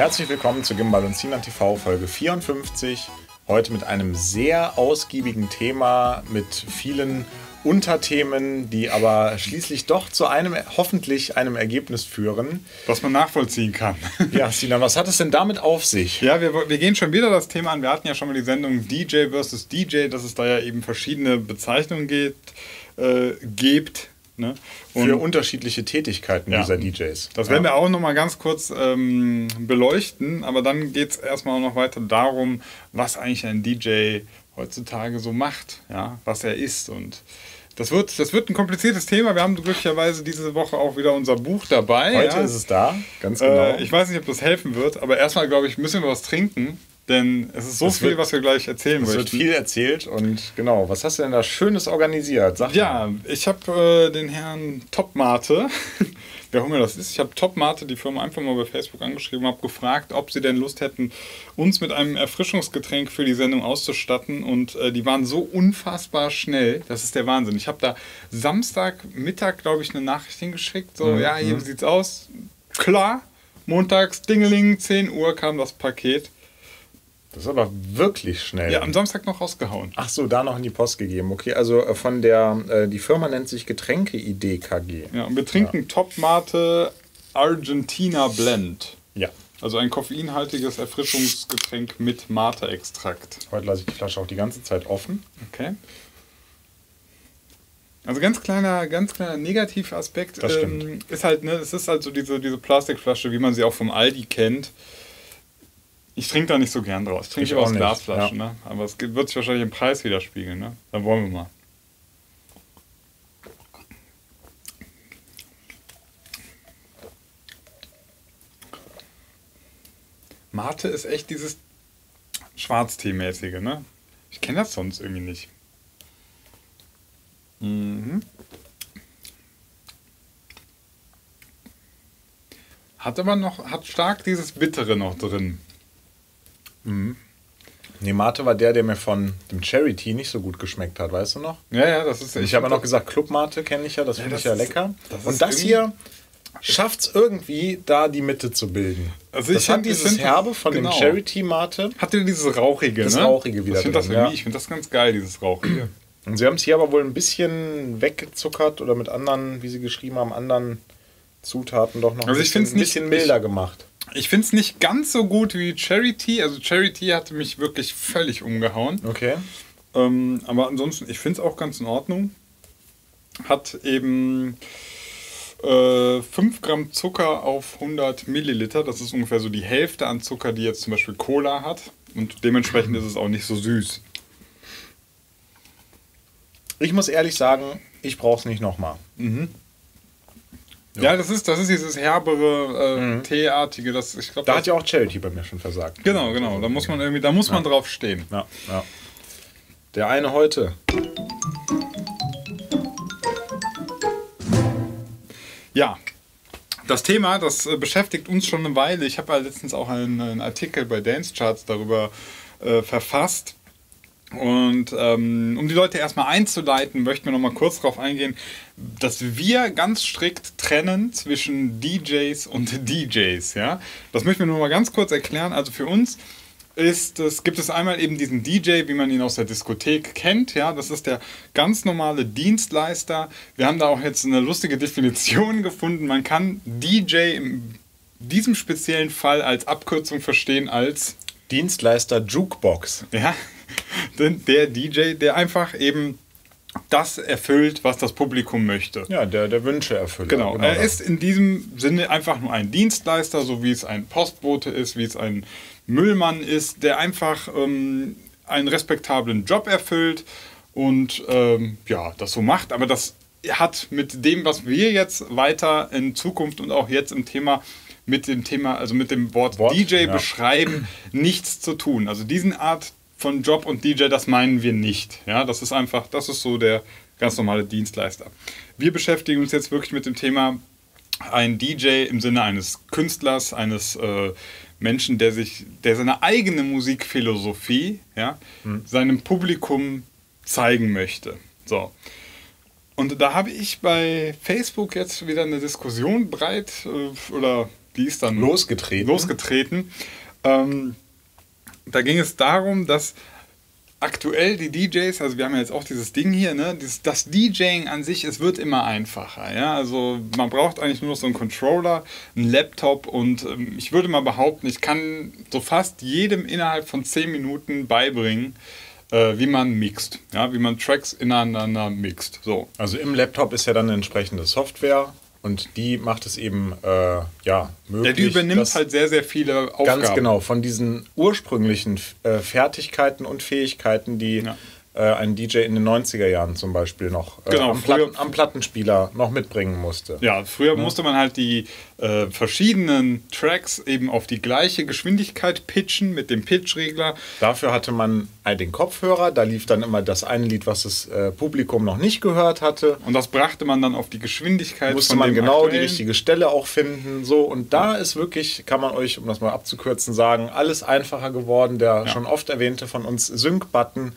Herzlich willkommen zu Gimbal und Sinan TV Folge 54. Heute mit einem sehr ausgiebigen Thema mit vielen Unterthemen, die aber schließlich doch zu einem, hoffentlich einem Ergebnis führen. Was man nachvollziehen kann. Ja, Sinan, was hat es denn damit auf sich? Ja, wir, wir gehen schon wieder das Thema an. Wir hatten ja schon mal die Sendung DJ versus DJ, dass es da ja eben verschiedene Bezeichnungen geht, äh, gibt. Ne? Für unterschiedliche Tätigkeiten Ja. dieser DJs. Das werden wir auch noch mal ganz kurz ähm, beleuchten, aber dann geht es erstmal auch noch weiter darum, was eigentlich ein DJ heutzutage so macht, ja, was er ist und das wird, das wird ein kompliziertes Thema. Wir haben glücklicherweise diese Woche auch wieder unser Buch dabei. Heute ja. ist es da, ganz genau. Äh, ich weiß nicht, ob das helfen wird, aber erstmal, glaube ich, müssen wir was trinken, denn es ist so Es viel, wird- was wir gleich erzählen es wird möchten. viel erzählt und genau, was hast du denn da Schönes organisiert? Sag mal. Ja, ich habe äh, den Herrn Topmate, wer auch immer das ist, ich habe Topmate, die Firma, einfach mal bei Facebook angeschrieben, habe gefragt, ob sie denn Lust hätten, uns mit einem Erfrischungsgetränk für die Sendung auszustatten. Und äh, die waren so unfassbar schnell, das ist der Wahnsinn. Ich habe da Samstagmittag, glaube ich, eine Nachricht hingeschickt, so, ja, hier wie sieht's aus? Klar, montags, Dingeling, 10 Uhr kam das Paket. Das ist aber wirklich schnell. Ja, am Samstag noch rausgehauen. Ach so, da noch in die Post gegeben. Okay, also äh, von der, äh, die Firma nennt sich Getränke-ID KG. Ja, und wir trinken Topmate Argentina Blend. Ja. Also ein koffeinhaltiges Erfrischungsgetränk mit Mate-Extrakt. Heute lasse ich die Flasche auch die ganze Zeit offen. Okay. Also ganz kleiner, ganz kleiner Negativaspekt Das ähm, stimmt. ist halt, ne, es ist halt so diese, diese Plastikflasche, wie man sie auch vom Aldi kennt. Ich trinke da nicht so gern draus. Ich trinke Ich aus Glasflaschen, ja. ne? Aber es wird sich wahrscheinlich im Preis widerspiegeln, ne? Dann wollen wir mal. Mate ist echt dieses Schwarztee-mäßige, ne? Ich kenne das sonst irgendwie nicht. Mhm. Hat aber noch, hat stark dieses Bittere noch drin. Nee, Mate war der, der mir von dem Cherry Tea nicht so gut geschmeckt hat, weißt du noch? Ja, ja, das ist. Ich habe ja noch gesagt, Club Mate kenne ich ja, das finde das ich ja ist- lecker. das Und das hier schafft es irgendwie, da die Mitte zu bilden. Also ich das hat find- ich dieses Herbe von genau. dem Cherry Tea Mate. Hat ihr dieses Rauchige, Das ne? Rauchige wieder Ich finde das, ja. ich find das ganz geil, dieses Rauchige. Und sie haben es hier aber wohl ein bisschen weggezuckert oder mit anderen, wie sie geschrieben haben, anderen Zutaten doch noch Also ein ich bisschen, nicht- bisschen milder gemacht. Ich finde es nicht ganz so gut wie Charity. Also Charity hatte mich wirklich völlig umgehauen. Okay. Ähm, aber ansonsten, ich finde es auch ganz in Ordnung. Hat eben äh, 5 Gramm Zucker auf 100 Milliliter. Das ist ungefähr so die Hälfte an Zucker, die jetzt zum Beispiel Cola hat. Und dementsprechend ist es auch nicht so süß. Ich muss ehrlich sagen, ich brauche es nicht nochmal. Ja, das, ist, das ist dieses herbere, äh, Teeartige. Das, ich glaub, Da das- hat ja auch Charity bei mir schon versagt. Genau, genau. Da muss man irgendwie, da muss man drauf stehen. Ja, ja. Der eine heute. Ja, das Thema, das äh, beschäftigt uns schon eine Weile. Ich habe ja letztens auch einen, einen Artikel bei Dance Charts darüber äh, verfasst. Und ähm, um die Leute erstmal einzuleiten, möchten wir nochmal kurz darauf eingehen, dass wir ganz strikt trennen zwischen DJs und DJs. Ja? Das möchten wir nur mal ganz kurz erklären. Also für uns ist es, gibt es einmal eben diesen DJ, wie man ihn aus der Diskothek kennt. Ja, das ist der ganz normale Dienstleister. Wir haben da auch jetzt eine lustige Definition gefunden. Man kann DJ in diesem speziellen Fall als Abkürzung verstehen als Dienstleister Jukebox. ja, der DJ, der einfach eben das erfüllt, was das Publikum möchte. Ja, der, der Wünsche erfüllt. Genau, er das. ist in diesem Sinne einfach nur ein Dienstleister, so wie es ein Postbote ist, wie es ein Müllmann ist, der einfach ähm, einen respektablen Job erfüllt und ähm, ja, das so macht. Aber das hat mit dem, was wir jetzt weiter in Zukunft und auch jetzt im Thema mit dem Thema, also mit dem Wort, Wort, DJ ja. beschreiben, nichts zu tun. Also diesen Art von Job und DJ, das meinen wir nicht. Ja, das ist einfach, das ist so der ganz normale Dienstleister. Wir beschäftigen uns jetzt wirklich mit dem Thema ein DJ im Sinne eines Künstlers, eines äh, Menschen, der sich, der seine eigene Musikphilosophie, ja, seinem Publikum zeigen möchte. So. Und da habe ich bei Facebook jetzt wieder eine Diskussion breit äh, oder die ist dann losgetreten. losgetreten. Ähm, da ging es darum, dass aktuell die DJs, also wir haben ja jetzt auch dieses Ding hier, ne, das, DJing an sich, es wird immer einfacher, ja, also man braucht eigentlich nur noch so einen Controller, einen Laptop und ähm, ich würde mal behaupten, ich kann so fast jedem innerhalb von 10 Minuten beibringen, äh, wie man mixt, ja, wie man Tracks ineinander mixt, so. Also im Laptop ist ja dann eine entsprechende Software, und die macht es eben, äh, ja, möglich. Ja, die übernimmt halt sehr, sehr viele Aufgaben. Ganz genau, von diesen ursprünglichen äh, Fertigkeiten und Fähigkeiten, die ja ein DJ in den 90er Jahren zum Beispiel noch äh, genau, am, Platten, am, Plattenspieler noch mitbringen musste. Ja, früher ja. musste man halt die äh, verschiedenen Tracks eben auf die gleiche Geschwindigkeit pitchen mit dem Pitchregler. Dafür hatte man den Kopfhörer, da lief dann immer das eine Lied, was das äh, Publikum noch nicht gehört hatte. Und das brachte man dann auf die Geschwindigkeit. Musste man genau aktuellen. die richtige Stelle auch finden. So, und da ist wirklich, kann man euch, um das mal abzukürzen, sagen, alles einfacher geworden. Der ja. schon oft erwähnte von uns Sync-Button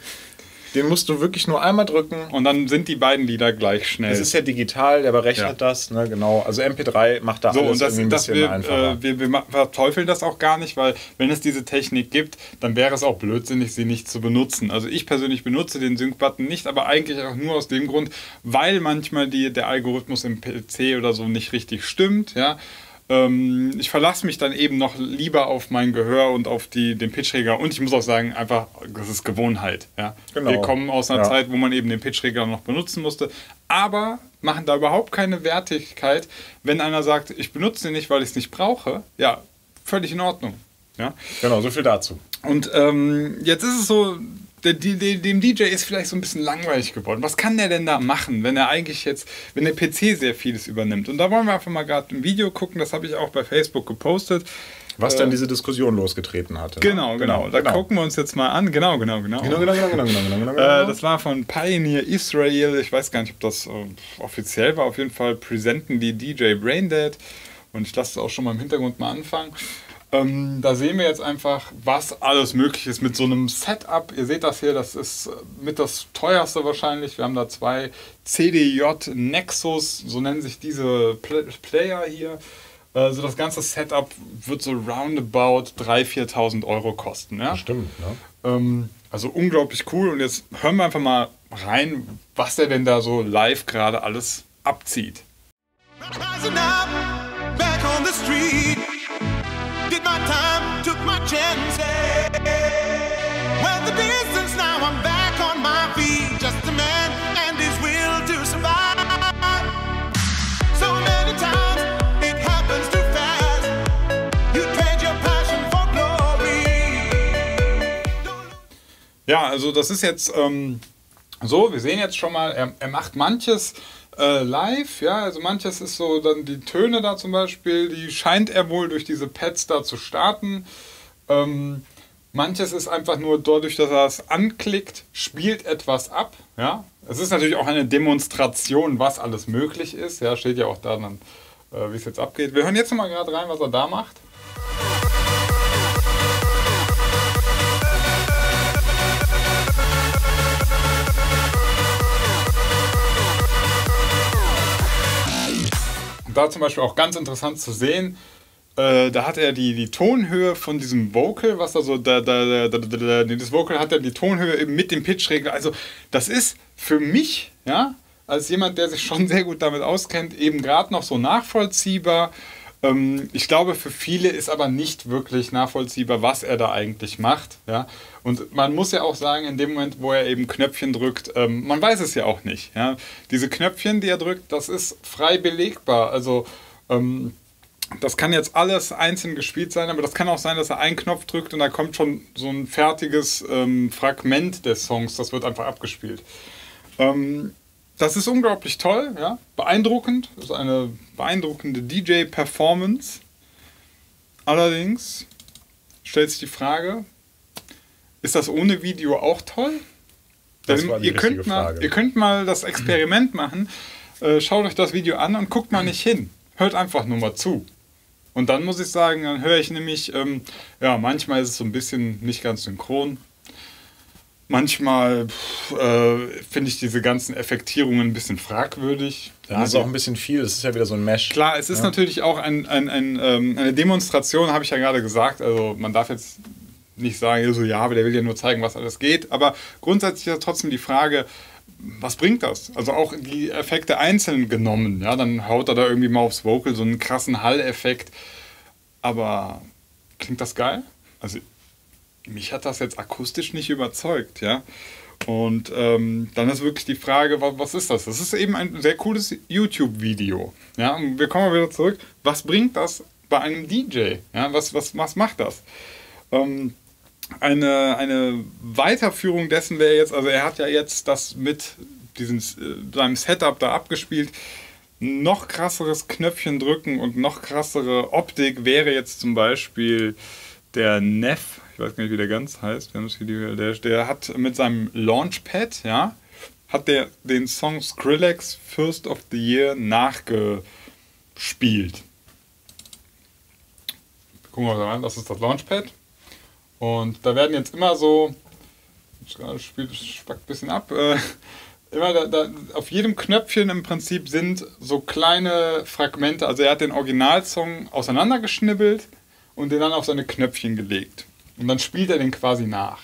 den musst du wirklich nur einmal drücken. Und dann sind die beiden Lieder gleich schnell. Es ist ja digital, der berechnet ja. das, ne, genau. Also MP3 macht da so, alles und das, irgendwie ein bisschen wir, einfacher. Äh, wir, wir verteufeln das auch gar nicht, weil wenn es diese Technik gibt, dann wäre es auch blödsinnig, sie nicht zu benutzen. Also ich persönlich benutze den Sync-Button nicht, aber eigentlich auch nur aus dem Grund, weil manchmal die, der Algorithmus im PC oder so nicht richtig stimmt, ja ähm, ich verlasse mich dann eben noch lieber auf mein Gehör und auf die, den Pitchregler. Und ich muss auch sagen, einfach, das ist Gewohnheit. Ja? Genau. Wir kommen aus einer ja. Zeit, wo man eben den Pitchregler noch benutzen musste. Aber machen da überhaupt keine Wertigkeit, wenn einer sagt, ich benutze den nicht, weil ich es nicht brauche. Ja, völlig in Ordnung. Ja? Genau, so viel dazu. Und ähm, jetzt ist es so, dem DJ ist vielleicht so ein bisschen langweilig geworden. Was kann der denn da machen, wenn er eigentlich jetzt, wenn der PC sehr vieles übernimmt? Und da wollen wir einfach mal gerade ein Video gucken, das habe ich auch bei Facebook gepostet. Was dann äh, diese Diskussion losgetreten hatte. Genau, genau, genau. Da genau. gucken wir uns jetzt mal an. Genau, genau, genau. Genau, genau, genau, genau, genau, genau, genau. Äh, das war von Pioneer Israel. Ich weiß gar nicht, ob das äh, offiziell war. Auf jeden Fall präsenten die DJ Braindead. Und ich lasse es auch schon mal im Hintergrund mal anfangen. Ähm, da sehen wir jetzt einfach, was alles möglich ist mit so einem Setup. Ihr seht das hier, das ist mit das teuerste wahrscheinlich. Wir haben da zwei CDJ Nexus, so nennen sich diese Pl Player hier. Also das ganze Setup wird so roundabout 3.000, 4.000 Euro kosten. Ja? Stimmt, ne? Ähm, also unglaublich cool. Und jetzt hören wir einfach mal rein, was der denn da so live gerade alles abzieht. Rising Ja, also das ist jetzt ähm, so, wir sehen jetzt schon mal, er, er macht manches äh, live, ja, also manches ist so, dann die Töne da zum Beispiel, die scheint er wohl durch diese Pads da zu starten. Ähm, manches ist einfach nur dadurch, dass er es anklickt, spielt etwas ab, ja. Es ist natürlich auch eine Demonstration, was alles möglich ist, ja, steht ja auch da dann, äh, wie es jetzt abgeht. Wir hören jetzt mal gerade rein, was er da macht. Da zum Beispiel auch ganz interessant zu sehen, äh, da hat er die, die Tonhöhe von diesem Vocal, was da so, da, da, da, da, das Vocal hat er die Tonhöhe eben mit dem Pitchregler. Also das ist für mich, ja, als jemand, der sich schon sehr gut damit auskennt, eben gerade noch so nachvollziehbar. Ähm, ich glaube, für viele ist aber nicht wirklich nachvollziehbar, was er da eigentlich macht. Ja? Und man muss ja auch sagen, in dem Moment, wo er eben Knöpfchen drückt, ähm, man weiß es ja auch nicht. Ja? Diese Knöpfchen, die er drückt, das ist frei belegbar. Also ähm, das kann jetzt alles einzeln gespielt sein, aber das kann auch sein, dass er einen Knopf drückt und da kommt schon so ein fertiges ähm, Fragment des Songs, das wird einfach abgespielt. Ähm, das ist unglaublich toll, ja, beeindruckend. Das ist eine beeindruckende DJ-Performance. Allerdings stellt sich die Frage, ist das ohne Video auch toll? Das war die ihr, könnt mal, ihr könnt mal das Experiment machen. Äh, schaut euch das Video an und guckt mal nicht hin. Hört einfach nur mal zu. Und dann muss ich sagen, dann höre ich nämlich, ähm, ja, manchmal ist es so ein bisschen nicht ganz synchron. Manchmal äh, finde ich diese ganzen Effektierungen ein bisschen fragwürdig. Ja, das ist auch ein bisschen viel, das ist ja wieder so ein Mesh. Klar, es ist ja. natürlich auch ein, ein, ein, ähm, eine Demonstration, habe ich ja gerade gesagt. Also man darf jetzt nicht sagen, so ja, aber der will ja nur zeigen, was alles geht. Aber grundsätzlich ist trotzdem die Frage, was bringt das? Also auch die Effekte einzeln genommen. Ja, dann haut er da irgendwie mal aufs Vocal so einen krassen Hall-Effekt. Aber klingt das geil? Also mich hat das jetzt akustisch nicht überzeugt, ja. Und ähm, dann ist wirklich die Frage, was, was, ist das? Das ist eben ein sehr cooles YouTube-Video. Ja, und wir kommen wieder zurück. Was bringt das bei einem DJ? Ja, was, was, was macht das? Ähm, eine, eine Weiterführung dessen wäre jetzt, also er hat ja jetzt das mit diesem, äh, seinem Setup da abgespielt. Noch krasseres Knöpfchen drücken und noch krassere Optik wäre jetzt zum Beispiel der Neff ich weiß gar nicht, wie der ganz heißt, der, der hat mit seinem Launchpad, ja, hat der den Song Skrillex First of the Year nachgespielt. Gucken wir mal rein, das ist das Launchpad. Und da werden jetzt immer so, spielt, spackt ein bisschen ab, äh, immer da, da, auf jedem Knöpfchen im Prinzip sind so kleine Fragmente. Also er hat den Originalsong auseinandergeschnibbelt und den dann auf seine Knöpfchen gelegt. Und dann spielt er den quasi nach.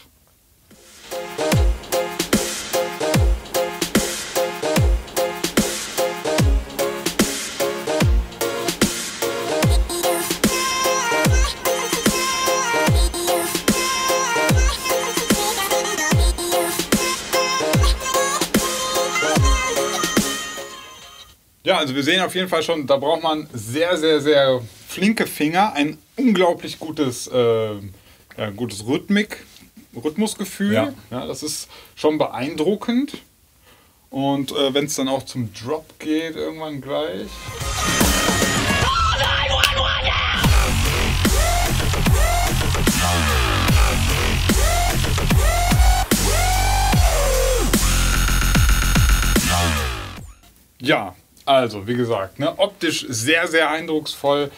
Ja, also wir sehen auf jeden Fall schon, da braucht man sehr, sehr, sehr flinke Finger, ein unglaublich gutes äh, ja, gutes Rhythmik, Rhythmusgefühl. Ja. ja. das ist schon beeindruckend. Und äh, wenn es dann auch zum Drop geht, irgendwann gleich. Ja, also wie gesagt, ne, optisch sehr, sehr eindrucksvoll.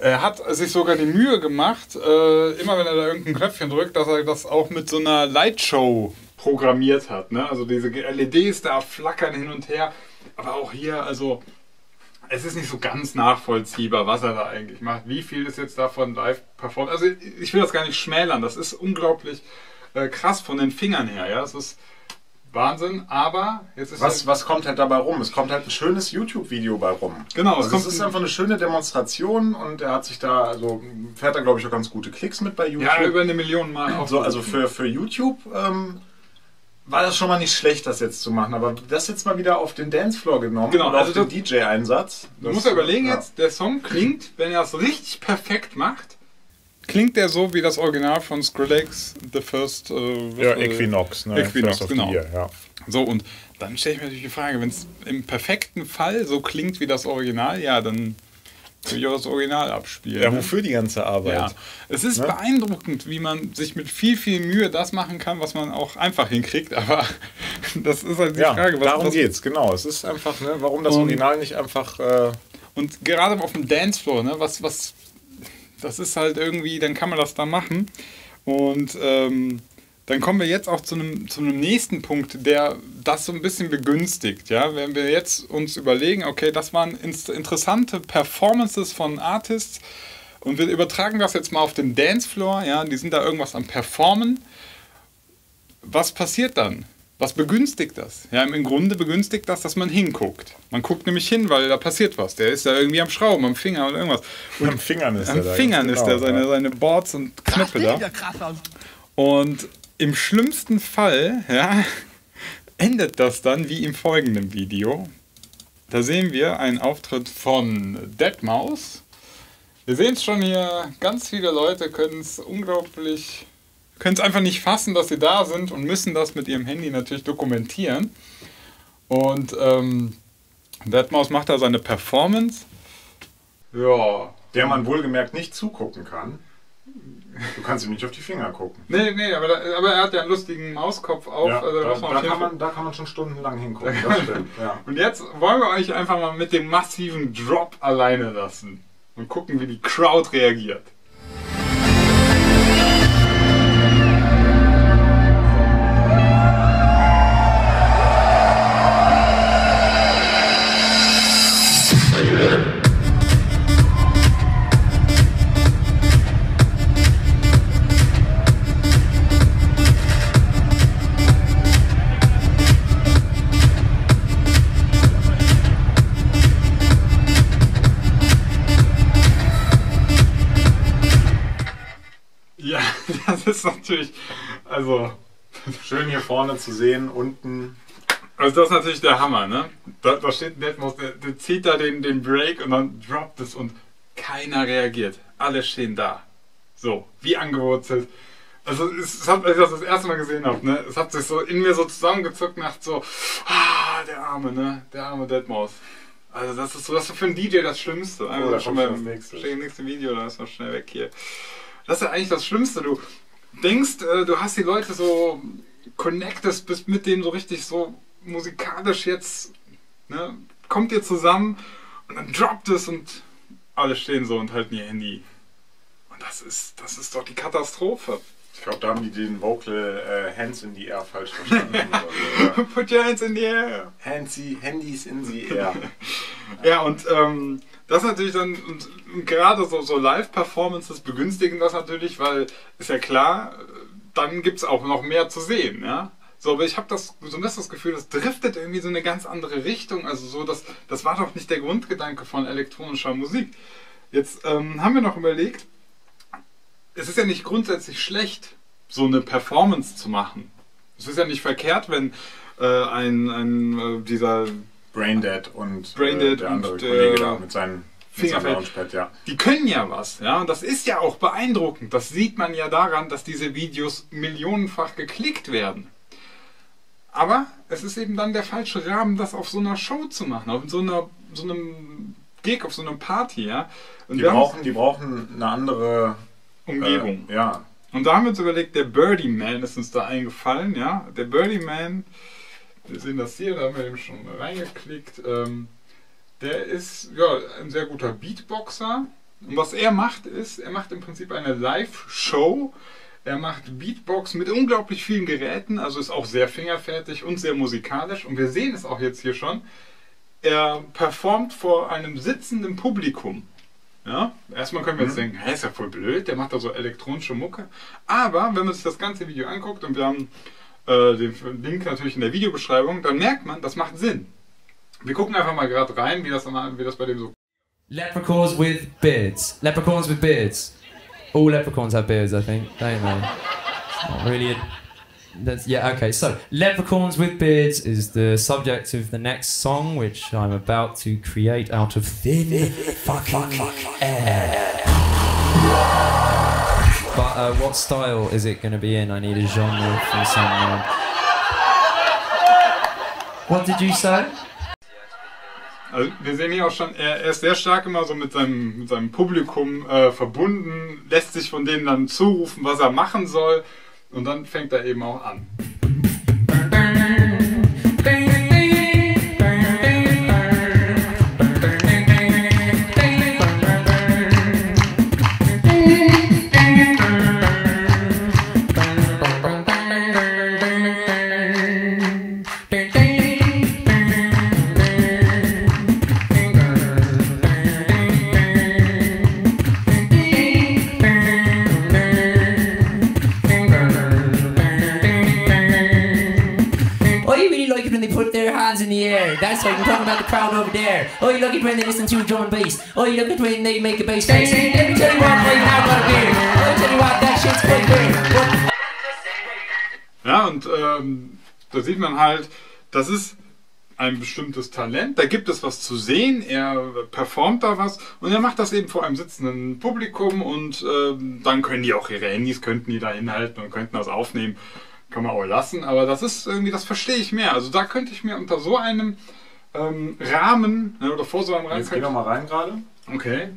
Er hat sich sogar die Mühe gemacht, äh, immer wenn er da irgendein Knöpfchen drückt, dass er das auch mit so einer Lightshow programmiert hat. Ne? Also diese LEDs da flackern hin und her. Aber auch hier, also es ist nicht so ganz nachvollziehbar, was er da eigentlich macht. Wie viel ist jetzt davon live performt? Also ich will das gar nicht schmälern. Das ist unglaublich äh, krass von den Fingern her. Ja, es ist Wahnsinn, aber jetzt ist was, was kommt halt dabei rum? Es kommt halt ein schönes YouTube-Video bei rum. Genau, also es, ist einfach eine schöne Demonstration und er hat sich da, also fährt da glaube ich auch ganz gute Klicks mit bei YouTube. Ja, über eine Million Mal auch. So, also für, für YouTube ähm, war das schon mal nicht schlecht, das jetzt zu machen, aber das jetzt mal wieder auf den Dancefloor genommen genau, und also auf den DJ-Einsatz. Du musst ja überlegen ja. jetzt, der Song klingt, wenn er es richtig perfekt macht, klingt der so wie das Original von Skrillex, The First. Äh, ja, Equinox, ne? Equinox, genau. Year, ja. So, und dann stelle ich mir natürlich die Frage, wenn es im perfekten Fall so klingt wie das Original, ja, dann würde ich auch das Original abspielen. Ja, ne? wofür die ganze Arbeit? Ja. Es ist ne? beeindruckend, wie man sich mit viel, viel Mühe das machen kann, was man auch einfach hinkriegt, aber das ist halt die ja, Frage. Was, darum was, geht's, genau. Es ist einfach, ne, warum das Original nicht einfach. Äh und gerade auf dem Dancefloor, ne, was, was das ist halt irgendwie, dann kann man das da machen. Und ähm, dann kommen wir jetzt auch zu einem, zu einem nächsten Punkt, der das so ein bisschen begünstigt. Ja? Wenn wir jetzt uns überlegen, okay, das waren interessante Performances von Artists und wir übertragen das jetzt mal auf den Dancefloor, ja, die sind da irgendwas am Performen. Was passiert dann? Was begünstigt das? Ja, im Grunde begünstigt das, dass man hinguckt. Man guckt nämlich hin, weil da passiert was. Der ist da irgendwie am Schrauben, am Finger oder irgendwas. Und am Fingern ist er Am Fingern ist genau, er, seine, seine Boards und Knöpfe da. Und im schlimmsten Fall, ja, endet das dann wie im folgenden Video. Da sehen wir einen Auftritt von Deadmaus. Wir sehen es schon hier, ganz viele Leute können es unglaublich können es einfach nicht fassen, dass sie da sind und müssen das mit ihrem Handy natürlich dokumentieren. Und ähm, Deadmaus macht da seine Performance. Ja. Der man wohlgemerkt nicht zugucken kann. Du kannst ihm nicht auf die Finger gucken. Nee, nee, aber, da, aber er hat ja einen lustigen Mauskopf auf. Ja, also da, da, kann man, da kann man schon stundenlang hingucken. Stimmt, ja. Und jetzt wollen wir euch einfach mal mit dem massiven Drop alleine lassen und gucken, wie die Crowd reagiert. Natürlich, also. Schön hier vorne zu sehen, unten. Also das ist natürlich der Hammer, ne? Da, da steht Deadmau5, der, der zieht da den, den Break und dann droppt es und keiner reagiert. Alle stehen da. So, wie angewurzelt. Also es, es hat, als ich das das erste Mal gesehen habe, ne, es hat sich so in mir so zusammengezuckt nach so, ah, der arme, ne, der arme Deadmaus. Also das ist so, das ist für einen DJ das Schlimmste. Einfach Oh, da schon mal schon das nächste. das nächste Video, dann ist man schnell weg hier. Das ist ja eigentlich das Schlimmste. Du denkst, äh, du hast die Leute so connectest, bist mit denen so richtig so musikalisch jetzt, ne, kommt ihr zusammen und dann droppt es und alle stehen so und halten ihr Handy. Und das ist, das ist doch die Katastrophe. Ich glaube, da haben die den Vocal äh, Hands in the Air falsch verstanden. Put your hands in the air. Handsy, Handys in the Air. Ja, und ähm, das natürlich dann, und, und gerade so, so Live-Performances begünstigen das natürlich, weil ist ja klar, dann gibt es auch noch mehr zu sehen, ja. So, aber ich habe das so ein bisschen das Gefühl, das driftet irgendwie so eine ganz andere Richtung. Also so, das, das war doch nicht der Grundgedanke von elektronischer Musik. Jetzt ähm, haben wir noch überlegt, es ist ja nicht grundsätzlich schlecht, so eine Performance zu machen. Es ist ja nicht verkehrt, wenn äh, ein, ein äh, dieser Braindead und Braindead äh, der andere und, Kollege äh, da mit seinem, mit seinem. Launchpad, ja. die können ja was, ja, und das ist ja auch beeindruckend. Das sieht man ja daran, dass diese Videos millionenfach geklickt werden. Aber es ist eben dann der falsche Rahmen, das auf so einer Show zu machen, auf so einer so einem Gig, auf so einer Party, ja. Und Die brauchen, die brauchen eine andere Umgebung. Äh, ja. Und da haben wir uns überlegt, der Birdie Man ist uns da eingefallen, ja. Der Birdie Man, wir sehen das hier, da haben wir eben schon reingeklickt. Ähm, der ist ja ein sehr guter Beatboxer. Und was er macht, ist, er macht im Prinzip eine Live-Show. Er macht Beatbox mit unglaublich vielen Geräten, also ist auch sehr fingerfertig und sehr musikalisch. Und wir sehen es auch jetzt hier schon. Er performt vor einem sitzenden Publikum. Ja, erstmal können wir jetzt denken, hä, ist ja voll blöd, der macht da so elektronische Mucke. Aber wenn man sich das ganze Video anguckt und wir haben äh, den Link natürlich in der Videobeschreibung, dann merkt man, das macht Sinn. Wir gucken einfach mal gerade rein, wie das, wie das bei dem so Leprechauns with beards. Leprechauns with beards. All leprechauns have beards, I think, don't they? It's not really a. That's, yeah, okay. So, Leprechauns with Beards is the subject of the next song, which I'm about to create out of thin fucking air. Uh, what style is it going to be in? I need a genre from someone. What did you say? Also wir sehen hier auch schon, er, er ist sehr stark immer so mit seinem, mit seinem Publikum äh, verbunden, lässt sich von denen dann zurufen, was er machen soll und dann fängt er eben auch an. Air. That's right, I'm talking about the crowd over there. Oh, you like it when they listen to drum and bass. Oh, you like it when they make a bass. Let me tell you what, I have a beard. Let me tell you what, that shit's. But Ja, und ähm, da sieht man halt, das ist ein bestimmtes Talent, da gibt es was zu sehen, er performt da was und er macht das eben vor einem sitzenden Publikum und ähm, dann können die auch ihre Handys, könnten die da hinhalten und könnten das aufnehmen, kann man auch lassen, aber das ist irgendwie, das verstehe ich mehr. Also da könnte ich mir unter so einem ähm, Rahmen ne, oder vor so einem Rahmen. Jetzt geh doch mal rein gerade. Okay.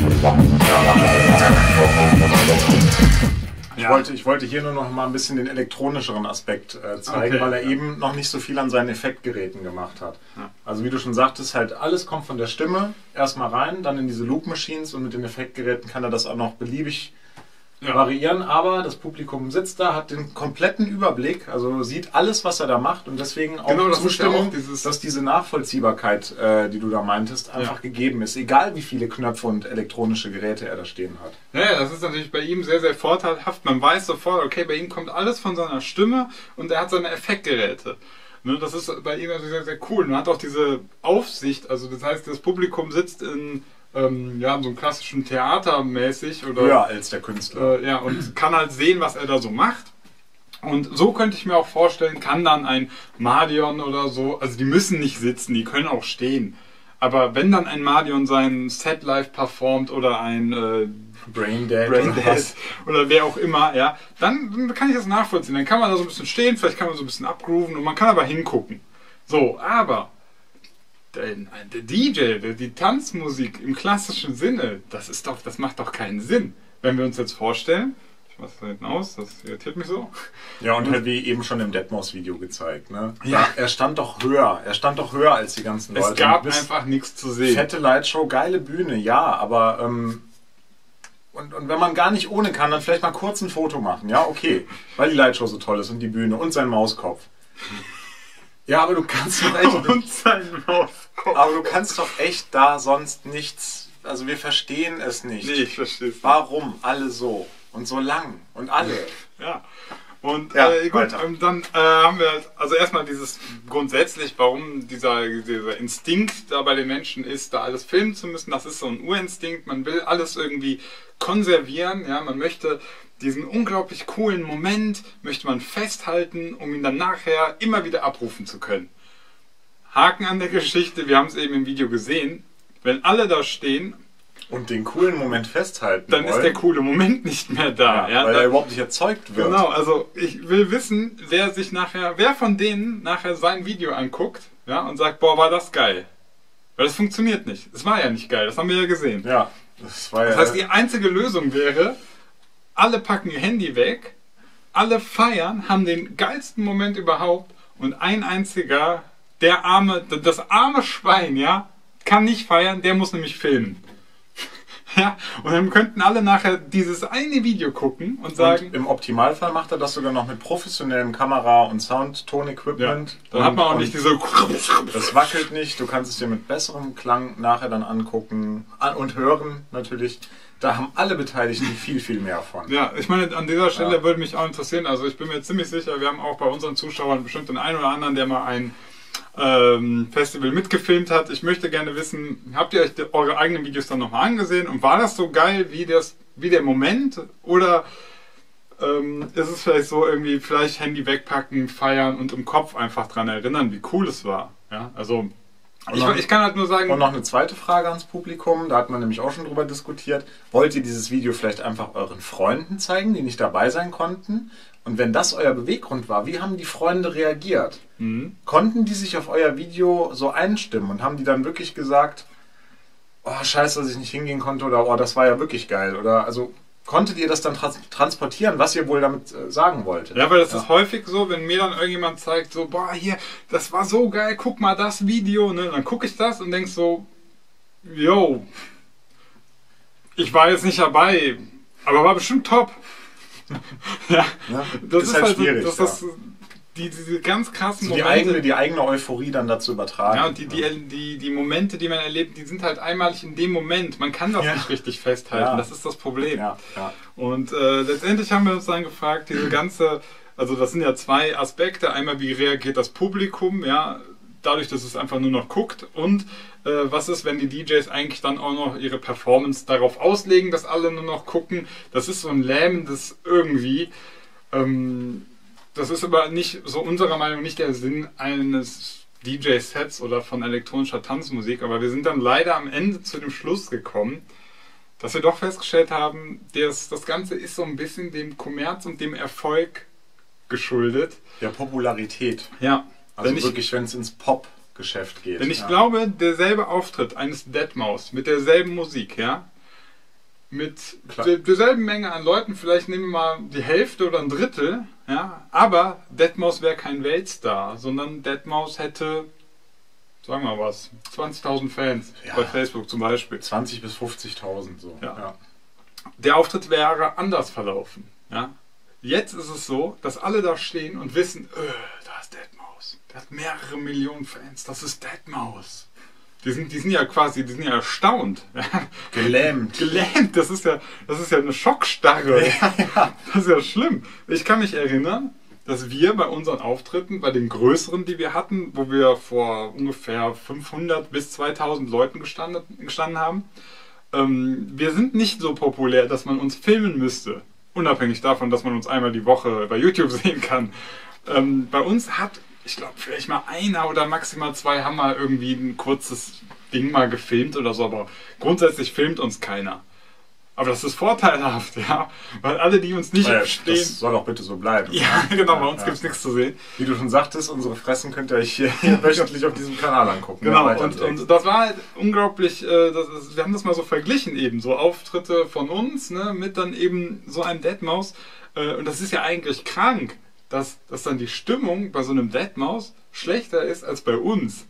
Ich, wollte, ich wollte hier nur noch mal ein bisschen den elektronischeren Aspekt äh, zeigen, Okay, weil er ja. eben noch nicht so viel an seinen Effektgeräten gemacht hat. Ja. Also wie du schon sagtest, halt alles kommt von der Stimme erstmal rein, dann in diese Loop Machines und mit den Effektgeräten kann er das auch noch beliebig Ja. variieren, aber das Publikum sitzt da, hat den kompletten Überblick, also sieht alles, was er da macht und deswegen auch Genau, das ist ja Zustimmung, auch dass diese Nachvollziehbarkeit, äh, die du da meintest, einfach gegeben ist, egal wie viele Knöpfe und elektronische Geräte er da stehen hat. Ja, das ist natürlich bei ihm sehr, sehr vorteilhaft. Man weiß sofort, okay, bei ihm kommt alles von seiner Stimme und er hat seine Effektgeräte. Ne, das ist bei ihm also sehr, sehr cool. Man hat auch diese Aufsicht, also das heißt, das Publikum sitzt in ähm, ja, so einem klassischen Theater mäßig oder Höher als der Künstler. äh, ja, und kann halt sehen, was er da so macht. Und so könnte ich mir auch vorstellen, kann dann ein Madion oder so, also die müssen nicht sitzen, die können auch stehen. Aber wenn dann ein Madion sein Set live performt oder ein äh, Braindead Brain oder oder wer auch immer, ja, dann, dann kann ich das nachvollziehen. Dann kann man da so ein bisschen stehen, vielleicht kann man so ein bisschen abgrooven und man kann aber hingucken. So, aber der, DJ, die Tanzmusik im klassischen Sinne, das ist doch, das macht doch keinen Sinn. Wenn wir uns jetzt vorstellen, ich mach das da hinten aus, das irritiert mich so. Ja, und halt wie eben schon im Deadmau5-Video gezeigt. Ne? Ja. Da, er stand doch höher. Er stand doch höher als die ganzen Leute. Es gab einfach nichts zu sehen. Fette Lightshow, geile Bühne, ja, aber ähm, und, und wenn man gar nicht ohne kann, dann vielleicht mal kurz ein Foto machen, ja, okay, weil die Lightshow so toll ist und die Bühne und sein Mauskopf. Ja, aber du kannst doch echt, Und sein Mauskopf. aber du kannst doch echt da sonst nichts, also wir verstehen es nicht. Nee, ich verstehe es. Warum alle so und so lang und alle? Ja. Und Ja, äh, gut, ähm, dann äh, haben wir also erstmal dieses grundsätzlich, warum dieser, dieser Instinkt da bei den Menschen ist, da alles filmen zu müssen. Das ist so ein Urinstinkt. Man will alles irgendwie konservieren. Ja, man möchte diesen unglaublich coolen Moment möchte man festhalten, um ihn dann nachher immer wieder abrufen zu können. Haken an der Geschichte. Wir haben es eben im Video gesehen. Wenn alle da stehen, Und den coolen Moment festhalten dann ist wollen. der coole Moment nicht mehr da. ja, Ja, weil da- er überhaupt nicht erzeugt wird. Genau, also ich will wissen, wer sich nachher, wer von denen nachher sein Video anguckt, ja, und sagt, boah, war das geil. Weil das funktioniert nicht. Es war ja nicht geil, das haben wir ja gesehen. Ja, das war Das ja. heißt, die einzige Lösung wäre, alle packen ihr Handy weg, alle feiern, haben den geilsten Moment überhaupt und ein einziger, der arme, das arme Schwein, ja, kann nicht feiern, der muss nämlich filmen. Ja, und dann könnten alle nachher dieses eine Video gucken und sagen, Und im Optimalfall macht er das sogar noch mit professionellem Kamera- und ja, Soundton-Equipment. dann hat man auch Und- nicht diese Das wackelt nicht, du kannst es dir mit besserem Klang nachher dann angucken an- und hören natürlich. Da haben alle Beteiligten viel, viel mehr von. Ja, ich meine, an dieser Stelle Ja. würde mich auch interessieren, also ich bin mir ziemlich sicher, wir haben auch bei unseren Zuschauern bestimmt den einen oder anderen, der mal ein ähm, Festival mitgefilmt hat. Ich möchte gerne wissen, habt ihr euch eure eigenen Videos dann nochmal angesehen und war das so geil wie, das, wie der Moment oder ähm, ist es vielleicht so irgendwie vielleicht Handy wegpacken, feiern und im Kopf einfach dran erinnern, wie cool es war? Ja, also ich, noch- ich kann halt nur sagen, Und noch eine zweite Frage ans Publikum, da hat man nämlich auch schon drüber diskutiert. Wollt ihr dieses Video vielleicht einfach euren Freunden zeigen, die nicht dabei sein konnten? Und wenn das euer Beweggrund war, wie haben die Freunde reagiert? Mhm. Konnten die sich auf euer Video so einstimmen und haben die dann wirklich gesagt, oh scheiße, dass ich nicht hingehen konnte oder oh, das war ja wirklich geil? Oder also konntet ihr das dann trans transportieren, was ihr wohl damit äh, sagen wolltet? Ja, weil das ist häufig so, wenn mir dann irgendjemand zeigt, so, boah, hier, das war so geil, guck mal das Video, ne? Dann gucke ich das und denk so, yo, ich war jetzt nicht dabei, aber war bestimmt top. ja, Ne? das ist, halt, so- schwierig. das ja. ist die, diese ganz krassen so die, Momente. eigene, die eigene Euphorie dann dazu übertragen. ja, und die, die, die, die Momente, die man erlebt, die sind halt einmalig in dem Moment. Man kann das Ja. nicht richtig festhalten, Ja. das ist das Problem. ja, ja. Und äh, letztendlich haben wir uns dann gefragt, diese ganze, also das sind ja zwei Aspekte. Einmal, wie reagiert das Publikum, ja, dadurch, dass es einfach nur noch guckt. Und äh, was ist, wenn die DJs eigentlich dann auch noch ihre Performance darauf auslegen, dass alle nur noch gucken. Das ist so ein lähmendes irgendwie. Ähm, das ist aber nicht, so unserer Meinung nicht der Sinn eines DJ-Sets oder von elektronischer Tanzmusik. Aber wir sind dann leider am Ende zu dem Schluss gekommen, dass wir doch festgestellt haben, dass das Ganze ist so ein bisschen dem Kommerz und dem Erfolg geschuldet. Der Popularität. Ja. Also wenn ich, wirklich, wenn es ins Pop-Geschäft geht. wenn ich ja. glaube, derselbe Auftritt eines Deadmaus mit derselben Musik, ja, mit Klar. der, derselben Menge an Leuten, vielleicht nehmen wir mal die Hälfte oder ein Drittel, ja, aber Deadmaus wäre kein Weltstar, sondern Deadmaus hätte, sagen wir mal was, 20.000 Fans Ja. bei Facebook zum Beispiel. 20 bis 50.000 so. Ja. der Auftritt wäre anders verlaufen. Ja? Jetzt ist es so, dass alle da stehen und wissen, öh, da ist Deadmaus. Der hat mehrere Millionen Fans. Das ist Deadmaus. Die sind, die sind ja quasi, die sind ja erstaunt. Gelähmt. Gelähmt, das ist ja, das ist ja eine Schockstarre. Das ist ja schlimm. Ich kann mich erinnern, dass wir bei unseren Auftritten, bei den größeren, die wir hatten, wo wir vor ungefähr 500 bis 2000 Leuten gestanden, gestanden haben, ähm, wir sind nicht so populär, dass man uns filmen müsste. Unabhängig davon, dass man uns einmal die Woche bei YouTube sehen kann. Ähm, bei uns hat, ich glaube, vielleicht mal einer oder maximal zwei haben mal irgendwie ein kurzes Ding mal gefilmt oder so, aber grundsätzlich filmt uns keiner. Aber das ist vorteilhaft, ja. Weil alle, die uns nicht Ja, verstehen. das soll auch bitte so bleiben. Ja, genau, bei uns Ja. gibt es nichts zu sehen. Wie du schon sagtest, unsere Fressen könnt ihr euch hier, wöchentlich auf diesem Kanal angucken. Genau, Ja, weiter und, und das war halt unglaublich, äh, ist, wir haben das mal so verglichen eben, so Auftritte von uns, ne, mit dann eben so einem Deadmaus. Äh, und das ist ja eigentlich krank, dass, dass dann die Stimmung bei so einem Deadmaus schlechter ist als bei uns.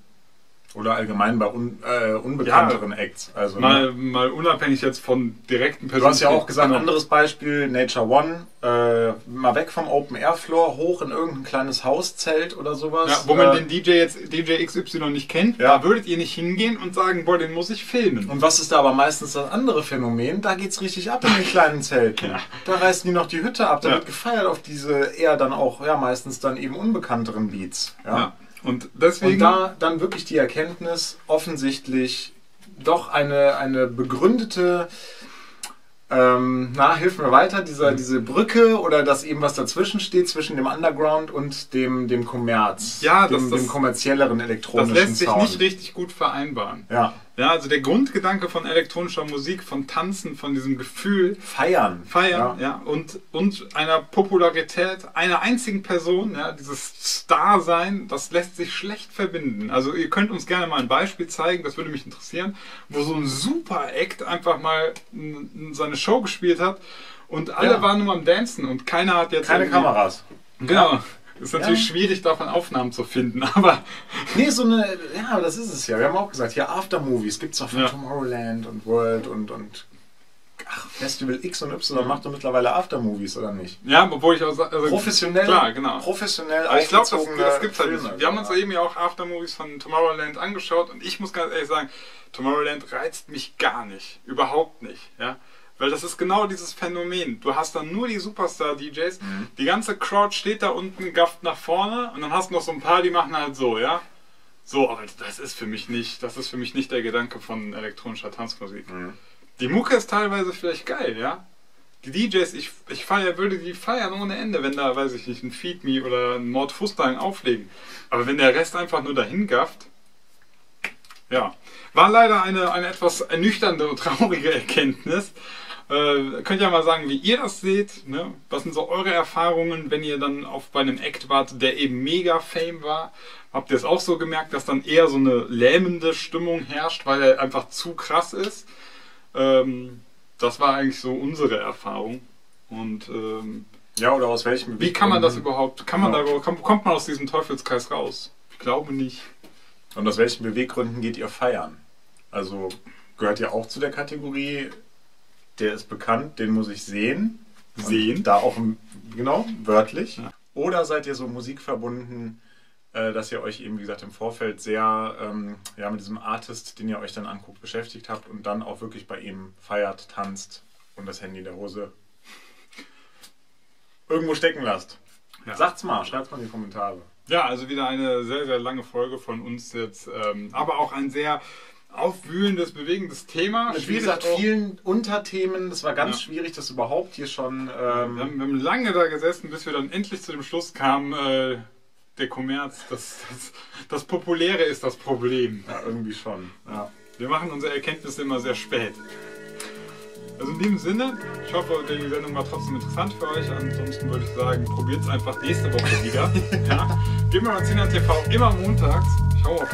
Oder allgemein bei un, äh, unbekannteren Acts. Also, Mal, ne? mal unabhängig jetzt von direkten Personen. Du hast ja auch gesagt, Genau. anderes Beispiel, Nature One, äh, mal weg vom Open Air Floor, hoch in irgendein kleines Hauszelt oder sowas. Ja, wo man äh, den DJ jetzt, DJ XY nicht kennt, Ja. da würdet ihr nicht hingehen und sagen, boah, den muss ich filmen. Und was ist da aber meistens das andere Phänomen? Da geht's richtig ab in den kleinen Zelten. Da reißen die noch die Hütte ab, da Ja. wird gefeiert auf diese eher dann auch, ja, meistens dann eben unbekannteren Beats. Ja. Und deswegen. Und da dann wirklich die Erkenntnis, offensichtlich doch eine, eine begründete, ähm, na, hilf mir weiter, dieser, Mhm. diese Brücke oder das eben, was dazwischen steht, zwischen dem Underground und dem, dem Kommerz. Ja, dem, das- das- dem kommerzielleren das elektronischen lässt sich Sound. nicht richtig gut vereinbaren. ja, Ja, also der Grundgedanke von elektronischer Musik, von Tanzen, von diesem Gefühl, feiern. Feiern, ja, und, und einer Popularität einer einzigen Person, ja, dieses Star-Sein, das lässt sich schlecht verbinden. Also ihr könnt uns gerne mal ein Beispiel zeigen, das würde mich interessieren, wo so ein Super-Act einfach mal seine Show gespielt hat und alle Ja. waren nur am Dancen und keiner hat jetzt Keine Kameras. Genau. Ist natürlich Ja. schwierig, davon Aufnahmen zu finden, aber Nee, so eine, ja, das ist es ja. Wir haben auch gesagt, hier Aftermovies gibt es doch von Ja. Tomorrowland und World und, und ach, Festival X und Y macht doch mittlerweile Aftermovies, oder nicht? ja, obwohl ich auch also, Professionell, Klar, genau. professionell Aber ich glaube, das, das gibt's halt Filme. nicht. Wir haben uns eben ja auch Aftermovies von Tomorrowland angeschaut und ich muss ganz ehrlich sagen, Tomorrowland reizt mich gar nicht. Überhaupt nicht. Ja? Weil das ist genau dieses Phänomen. Du hast dann nur die Superstar-DJs, Mhm. die ganze Crowd steht da unten, gafft nach vorne und dann hast du noch so ein paar, die machen halt so, ja. So, aber das ist für mich nicht, das ist für mich nicht der Gedanke von elektronischer Tanzmusik. Mhm. Die Mucke ist teilweise vielleicht geil, ja. Die DJs, ich, ich feier, würde die feiern ohne Ende, wenn da, weiß ich nicht, ein Feed Me oder ein Mord Fußball auflegen. Aber wenn der Rest einfach nur dahin gafft, ja. War leider eine, eine etwas ernüchternde und traurige Erkenntnis. Äh, könnt ihr mal sagen, wie ihr das seht? Ne? Was sind so eure Erfahrungen, wenn ihr dann auf bei einem Act wart, der eben mega Fame war? Habt ihr es auch so gemerkt, dass dann eher so eine lähmende Stimmung herrscht, weil er einfach zu krass ist? Ähm, das war eigentlich so unsere Erfahrung. Und ähm, Ja, oder aus welchem wie kann man das überhaupt, kann man Ja. da, kommt man aus diesem Teufelskreis raus? Ich glaube nicht. Und aus welchen Beweggründen geht ihr feiern? Also gehört ihr auch zu der Kategorie, der ist bekannt, den muss ich sehen. Und Sehen? Da auch, genau, wörtlich. Ja. Oder seid ihr so musikverbunden, äh, dass ihr euch eben, wie gesagt, im Vorfeld sehr ähm, ja, mit diesem Artist, den ihr euch dann anguckt, beschäftigt habt und dann auch wirklich bei ihm feiert, tanzt und das Handy in der Hose irgendwo stecken lasst. Ja. Sagt's mal, schreibt's mal in die Kommentare. Ja, also wieder eine sehr, sehr lange Folge von uns jetzt, ähm, aber auch ein sehr aufwühlendes, bewegendes Thema. Mit, wie gesagt, vielen Unterthemen. Das war ganz Ja. schwierig, das überhaupt hier schon. Wir Ähm, haben, wir haben lange da gesessen, bis wir dann endlich zu dem Schluss kamen, äh, der Kommerz, das, das, das Populäre ist das Problem. ja, irgendwie schon. Ja. Wir machen unsere Erkenntnisse immer sehr spät. Also in diesem Sinne, ich hoffe, die Sendung war trotzdem interessant für euch. Ansonsten würde ich sagen, probiert es einfach nächste Woche wieder. ja? Gehen wir mal TV immer montags. Ich hau auf.